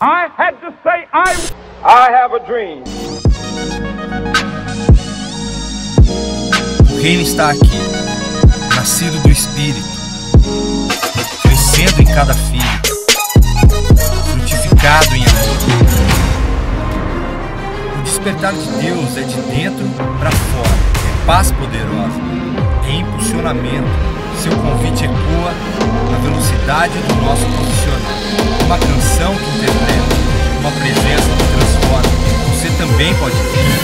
I had to say I I have a dream. O reino está aqui, nascido do Espírito, crescendo em cada filho, frutificado em amor. O despertar de Deus é de dentro para fora, é paz poderosa, é impulsionamento. Seu convite ecoa na velocidade do nosso posicionamento. Uma canção que interpreta, uma presença que transforma. Você também pode vir.